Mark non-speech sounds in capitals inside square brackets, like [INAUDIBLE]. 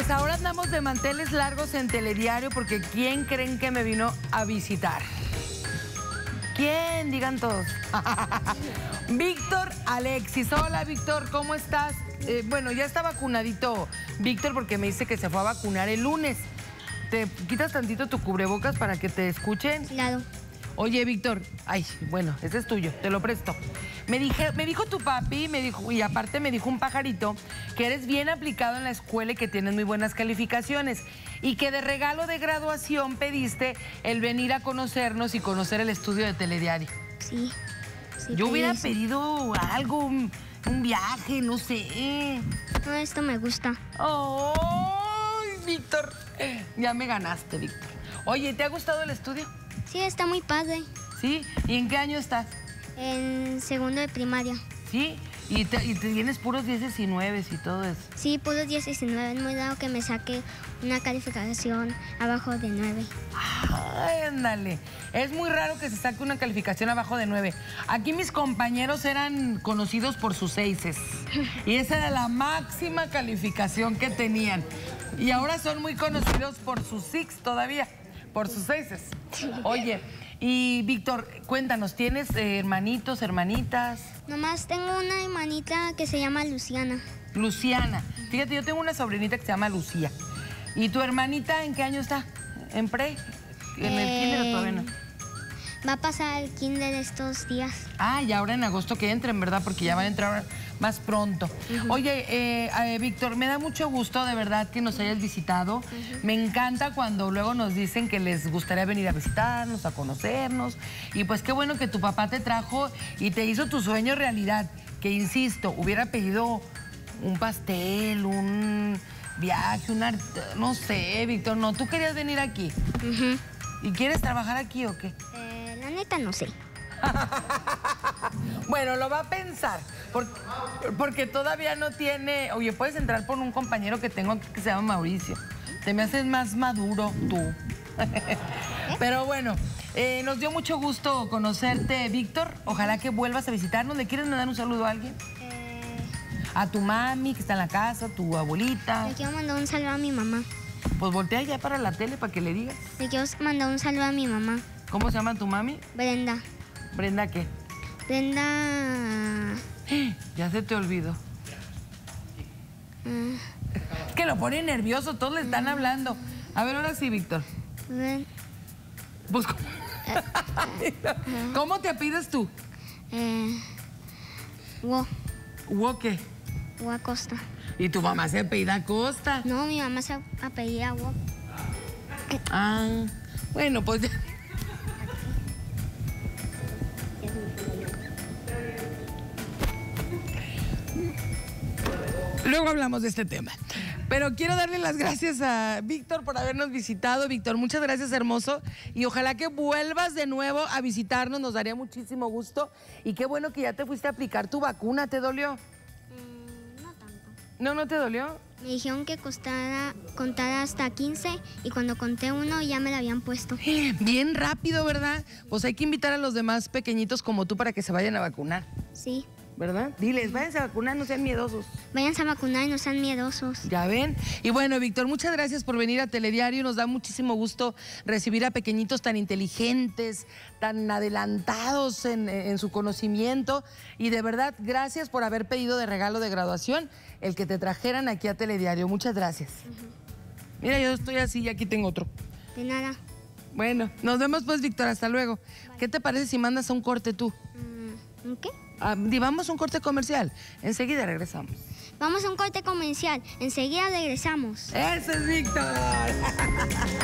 Pues ahora andamos de manteles largos en Telediario porque ¿quién creen que me vino a visitar? ¿Quién? Digan todos. [LAUGHS] Víctor Alexis. Hola, Víctor, ¿cómo estás? Eh, bueno, ya está vacunadito Víctor porque me dice que se fue a vacunar el lunes. ¿Te quitas tantito tu cubrebocas para que te escuchen? Claro. Oye, Víctor, ay, bueno, ese es tuyo, te lo presto. Me, dije, me dijo tu papi, me dijo, y aparte me dijo un pajarito, que eres bien aplicado en la escuela y que tienes muy buenas calificaciones. Y que de regalo de graduación pediste el venir a conocernos y conocer el estudio de Telediario. Sí. sí Yo hubiera eso. pedido algo, un, un viaje, no sé. No, esto me gusta. ¡Ay, Víctor! Ya me ganaste, Víctor. Oye, ¿te ha gustado el estudio? Sí, está muy padre. ¿Sí? ¿Y en qué año estás? En segundo de primaria. ¿Sí? Y te, y tienes puros 10 y 9 y todo eso. Sí, puros 10 y 19. Es muy raro que me saque una calificación abajo de 9. Ay, ándale. Es muy raro que se saque una calificación abajo de 9. Aquí mis compañeros eran conocidos por sus seises. Y esa era la máxima calificación que tenían. Y ahora son muy conocidos por sus six todavía, por sus seises. Oye, y Víctor, cuéntanos, ¿tienes eh, hermanitos, hermanitas? Nomás tengo una hermanita que se llama Luciana. Luciana. Fíjate, yo tengo una sobrinita que se llama Lucía. ¿Y tu hermanita en qué año está? ¿En pre? ¿En el Eh, kinder o todavía no? Va a pasar el kinder estos días. Ah, y ahora en agosto que entren, ¿verdad? Porque ya van a entrar más pronto. Oye, eh, eh, Víctor, me da mucho gusto de verdad que nos hayas visitado. Me encanta cuando luego nos dicen que les gustaría venir a visitarnos, a conocernos. Y pues qué bueno que tu papá te trajo y te hizo tu sueño realidad. Que insisto, hubiera pedido un pastel, un viaje, un art- no sé, Víctor, no, tú querías venir aquí. ¿Y quieres trabajar aquí o qué? No sé. [LAUGHS] Bueno, lo va a pensar, por- porque, todavía no tiene... Oye, puedes entrar por un compañero que tengo aquí que se llama Mauricio. Te me haces más maduro tú. [LAUGHS] Pero bueno, eh, nos dio mucho gusto conocerte, Víctor. Ojalá que vuelvas a visitarnos. ¿Le quieres mandar un saludo a alguien? Eh, A tu mami que está en la casa, a tu abuelita. le quiero mandar un saludo a mi mamá. Pues voltea ya para la tele para que le digas. Le quiero mandar un saludo a mi mamá. ¿Cómo se llama tu mami? Brenda. Brenda, ¿qué? Brenda. [GASPS] Ya se te olvidó. Es que lo pone nervioso, todos le están hablando. A ver, ahora sí, Víctor. Pues, [LAUGHS] ¿cómo? ¿Cómo te apides tú? eh, Wo. ¿Hubo qué? Wo Acosta. Y tu mamá se apellida Costa. No, mi mamá se apellida Wo. Ah, bueno, pues Luego hablamos de este tema. Pero quiero darle las gracias a Víctor por habernos visitado. Víctor, muchas gracias, hermoso. Y ojalá que vuelvas de nuevo a visitarnos, nos daría muchísimo gusto. Y qué bueno que ya te fuiste a aplicar tu vacuna. ¿Te dolió? Mm, no tanto. ¿No, no te dolió? Me dijeron que costara, contara hasta 15 y cuando conté uno ya me la habían puesto. [LAUGHS] Bien rápido, ¿verdad? Pues hay que invitar a los demás pequeñitos como tú para que se vayan a vacunar, Sí. ¿Verdad? Diles, váyanse a vacunar, no sean miedosos. Váyanse a vacunar y no sean miedosos. Ya ven. Y bueno, Víctor, muchas gracias por venir a Telediario. Nos da muchísimo gusto recibir a pequeñitos tan inteligentes, tan adelantados en, en su conocimiento. Y de verdad, gracias por haber pedido de regalo de graduación el que te trajeran aquí a Telediario. Muchas gracias. Mira, yo estoy así y aquí tengo otro. De nada. Bueno, nos vemos pues, Víctor. Hasta luego. ¿Qué te parece si mandas a un corte tú? Mm, ¿un ¿Qué? Ah, vamos a un corte comercial. Enseguida regresamos. Vamos a un corte comercial. Enseguida regresamos. ¡Ese es Víctor! [LAUGHS]